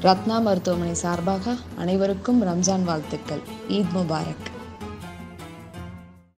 ரத்னா மருத்துவமனை சார்பாக அனைவருக்கும் ரம்ஜான் வாழ்த்துக்கள். ஈத் முபாரக்.